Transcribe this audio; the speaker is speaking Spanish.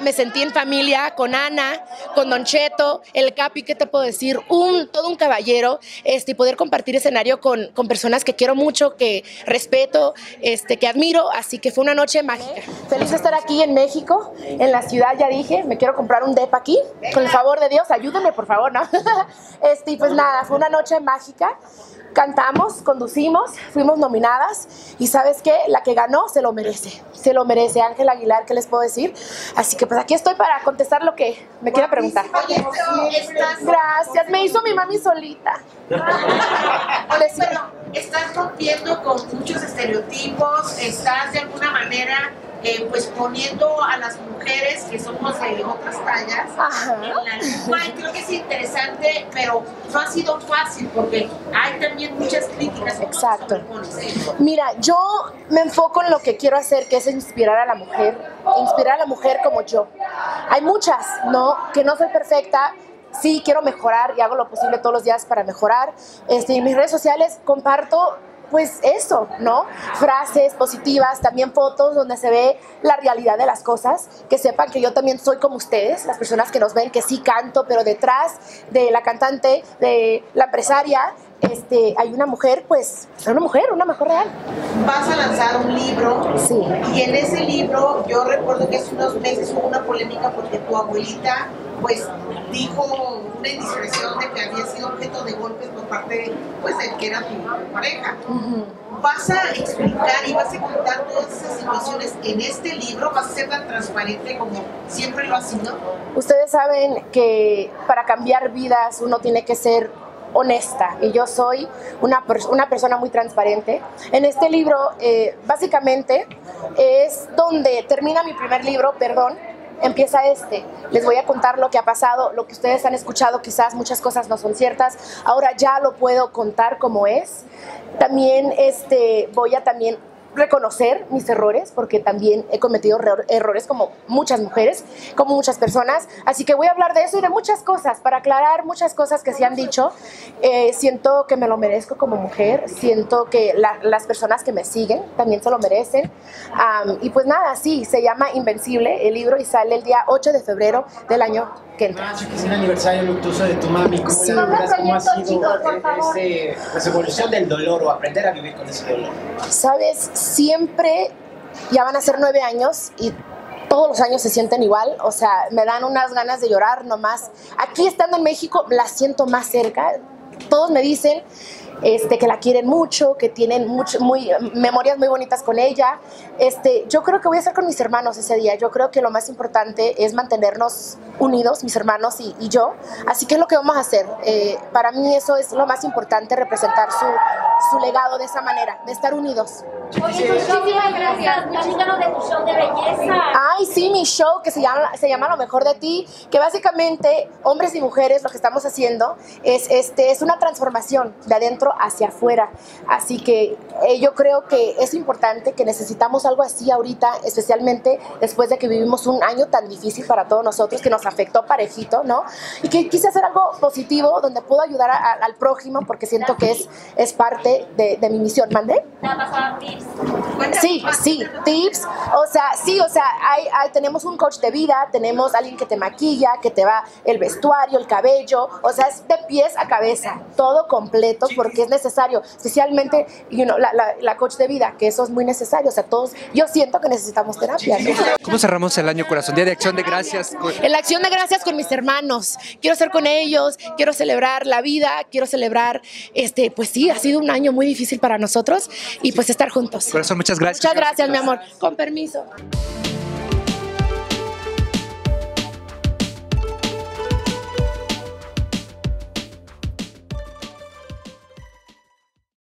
Me sentí en familia con Ana, con Don Cheto, el Capi, ¿qué te puedo decir? Un, todo un caballero, este, y poder compartir escenario con, con personas que quiero mucho, que respeto, este, que admiro, así que fue una noche mágica. Feliz de estar aquí en México, en la ciudad, ya dije, me quiero comprar un DEP aquí, con el favor de Dios, ayúdenme por favor, ¿no? Este, y pues nada, fue una noche mágica cantamos, conducimos, fuimos nominadas y sabes qué, la que ganó se lo merece, se lo merece Ángel Aguilar, ¿qué les puedo decir? Así que pues aquí estoy para contestar lo que me quiera preguntar. Gracias, me hizo mi mami solita. estás rompiendo con muchos estereotipos, estás de alguna manera eh, pues poniendo a las mujeres que somos de otras tallas en la lupa. creo que es interesante, pero no ha sido fácil porque hay también muchas críticas. Exacto. Mira, yo me enfoco en lo que quiero hacer, que es inspirar a la mujer, inspirar a la mujer como yo. Hay muchas, ¿no? Que no soy perfecta, sí quiero mejorar y hago lo posible todos los días para mejorar. Este, en mis redes sociales comparto pues eso, ¿no? Frases positivas, también fotos donde se ve la realidad de las cosas, que sepan que yo también soy como ustedes, las personas que nos ven, que sí canto, pero detrás de la cantante, de la empresaria, este, hay una mujer, pues, una mujer, una mujer real. Vas a lanzar un libro. Sí. Y en ese libro, yo recuerdo que hace unos meses hubo una polémica porque tu abuelita, pues, dijo una indiscreción de que había sido objeto de golpes por parte, pues, de que era tu pareja. ¿Vas a explicar y vas a contar todas esas situaciones en este libro? ¿Vas a ser tan transparente como siempre lo has sido? Ustedes saben que para cambiar vidas uno tiene que ser honesta y yo soy una, una persona muy transparente. En este libro, eh, básicamente, es donde termina mi primer libro, perdón, empieza este. Les voy a contar lo que ha pasado, lo que ustedes han escuchado, quizás muchas cosas no son ciertas. Ahora ya lo puedo contar como es. También este, voy a también reconocer mis errores, porque también he cometido errores como muchas mujeres, como muchas personas. Así que voy a hablar de eso y de muchas cosas, para aclarar muchas cosas que se han dicho. Eh, siento que me lo merezco como mujer, siento que las personas que me siguen también se lo merecen. y pues nada, sí, se llama Invencible el libro y sale el día 8 de febrero del año que entra. es un aniversario luctuoso de tu mami. ¿Cómo, sí. ¿Cómo ha sido esa evolución del dolor o aprender a vivir con ese dolor? Sabes, siempre, ya van a ser nueve años y todos los años se sienten igual, o sea, me dan unas ganas de llorar nomás. Aquí estando en México la siento más cerca. Todos me dicen este, que la quieren mucho, que tienen mucho, muy, memorias muy bonitas con ella. Este, yo creo que voy a estar con mis hermanos ese día. Yo creo que lo más importante es mantenernos unidos, mis hermanos y, yo. Así que es lo que vamos a hacer. Eh, para mí eso es lo más importante, representar su, su legado de esa manera, de estar unidos. Oye, muchísimas gracias. Platícanos de tu show de belleza. Ay, sí, mi show que se llama, se llama Lo Mejor de Ti, que básicamente, hombres y mujeres, lo que estamos haciendo es, este, es una transformación de adentro hacia afuera. Así que eh, yo creo que es importante que necesitamos algo así ahorita, especialmente después de que vivimos un año tan difícil para todos nosotros, que nos afectó parejito, ¿no? Y que quise hacer algo positivo donde puedo ayudar al prójimo porque siento que es, es parte de, de mi misión. ¿Mandé? Sí, sí, tips. O sea, sí, o sea, hay, tenemos un coach de vida, tenemos alguien que te maquilla, que te va el vestuario, el cabello, o sea, es de pies a cabeza, todo completo porque es necesario, especialmente you know, la, la, coach de vida, que eso es muy necesario, o sea, todos, yo siento que necesitamos terapia. ¿Cómo cerramos el año Corazón? Día de Acción de Gracias. En la Acción de Gracias con mis hermanos, quiero estar con ellos, quiero celebrar la vida, quiero celebrar, este, pues sí, ha sido un año muy difícil para nosotros y pues estar juntos. Corazón, muchas gracias. Muchas gracias, mi amor. Con permiso.